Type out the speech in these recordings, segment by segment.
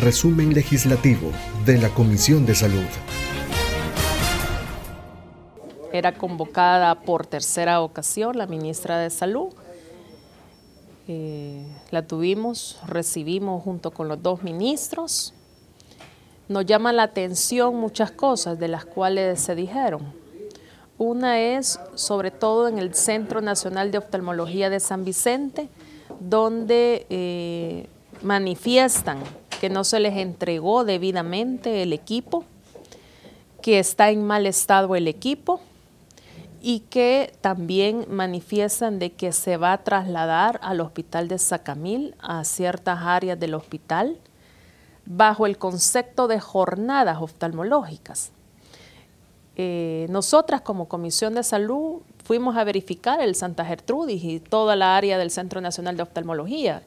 Resumen legislativo de la Comisión de Salud. Era convocada por tercera ocasión la ministra de Salud. Eh, la tuvimos, recibimos junto con los dos ministros. Nos llama la atención muchas cosas de las cuales se dijeron. Una es sobre todo en el Centro Nacional de Oftalmología de San Vicente, donde eh, manifiestan que no se les entregó debidamente el equipo, que está en mal estado el equipo, y que también manifiestan de que se va a trasladar al hospital de Sacamil, a ciertas áreas del hospital, bajo el concepto de jornadas oftalmológicas. Eh, nosotras como Comisión de Salud fuimos a verificar el Santa Gertrudis y toda la área del Centro Nacional de Oftalmología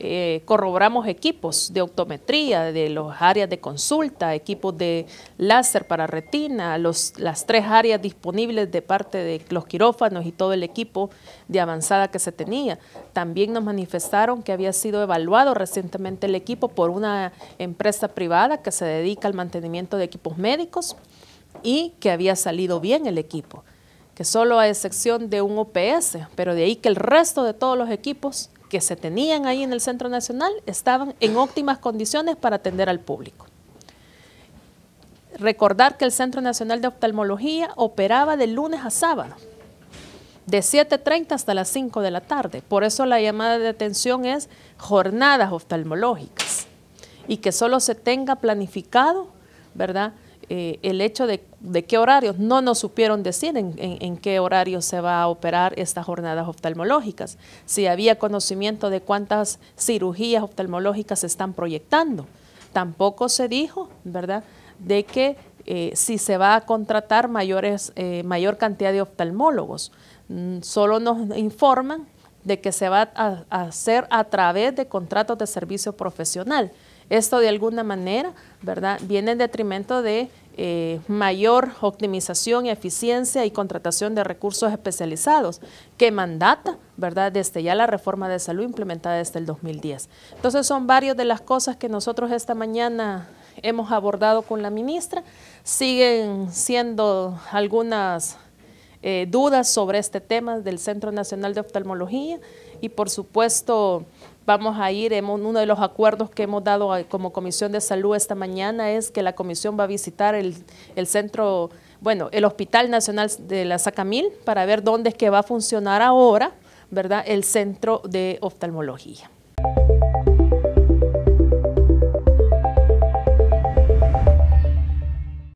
eh, corroboramos equipos de optometría, de las áreas de consulta, equipos de láser para retina, los, las tres áreas disponibles de parte de los quirófanos y todo el equipo de avanzada que se tenía. También nos manifestaron que había sido evaluado recientemente el equipo por una empresa privada que se dedica al mantenimiento de equipos médicos y que había salido bien el equipo, que solo a excepción de un OPS, pero de ahí que el resto de todos los equipos que se tenían ahí en el Centro Nacional estaban en óptimas condiciones para atender al público. Recordar que el Centro Nacional de Oftalmología operaba de lunes a sábado, de 7.30 hasta las 5 de la tarde. Por eso la llamada de atención es jornadas oftalmológicas y que solo se tenga planificado, ¿verdad?, eh, el hecho de, qué horarios, no nos supieron decir en, qué horario se va a operar estas jornadas oftalmológicas, si había conocimiento de cuántas cirugías oftalmológicas se están proyectando. Tampoco se dijo, ¿verdad?, de que eh, si se va a contratar mayores, eh, mayor cantidad de oftalmólogos. Mm, solo nos informan de que se va a hacer a través de contratos de servicio profesional. Esto de alguna manera, ¿verdad?, viene en detrimento de eh, mayor optimización eficiencia y contratación de recursos especializados que mandata, ¿verdad?, desde ya la reforma de salud implementada desde el 2010. Entonces son varias de las cosas que nosotros esta mañana hemos abordado con la ministra. Siguen siendo algunas eh, dudas sobre este tema del Centro Nacional de Oftalmología y por supuesto vamos a ir, uno de los acuerdos que hemos dado como Comisión de Salud esta mañana es que la comisión va a visitar el, el centro, bueno, el Hospital Nacional de la Sacamil para ver dónde es que va a funcionar ahora, ¿verdad?, el centro de oftalmología.